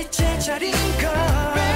다시 제자리인걸.